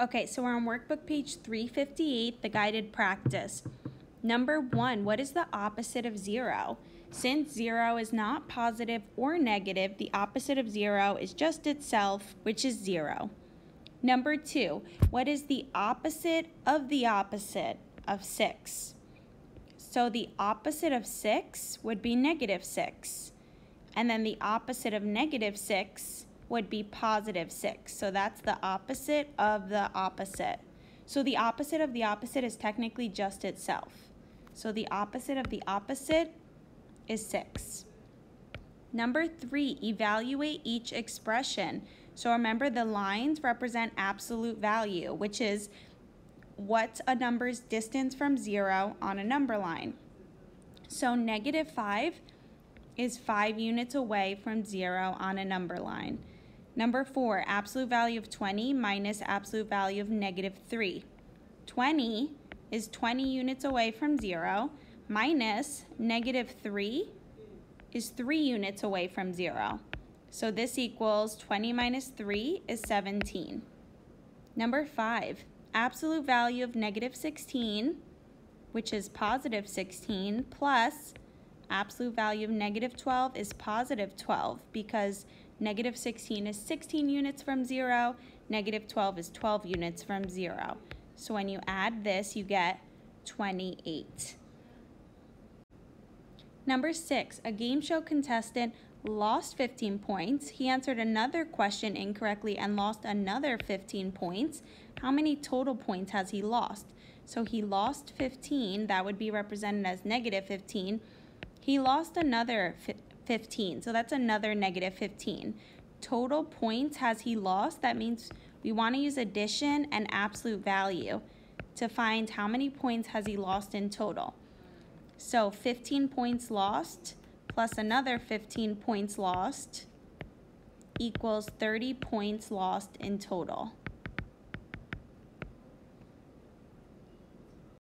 Okay, so we're on workbook page 358, the guided practice. Number one, what is the opposite of zero? Since zero is not positive or negative, the opposite of zero is just itself, which is zero. Number two, what is the opposite of the opposite of six? So the opposite of six would be negative six. And then the opposite of negative six would be positive six. So that's the opposite of the opposite. So the opposite of the opposite is technically just itself. So the opposite of the opposite is six. Number three, evaluate each expression. So remember the lines represent absolute value, which is what's a number's distance from zero on a number line. So negative five is five units away from zero on a number line. Number four, absolute value of 20 minus absolute value of negative three. 20 is 20 units away from zero minus negative three is three units away from zero. So this equals 20 minus 3 is 17. Number 5, absolute value of negative 16, which is positive 16, plus absolute value of negative 12 is positive 12 because negative 16 is 16 units from 0, negative 12 is 12 units from 0. So when you add this, you get 28. Number 6, a game show contestant lost 15 points. He answered another question incorrectly and lost another 15 points. How many total points has he lost? So he lost 15. That would be represented as negative 15. He lost another 15. So that's another negative 15. Total points has he lost? That means we want to use addition and absolute value to find how many points has he lost in total. So 15 points lost plus another 15 points lost equals 30 points lost in total.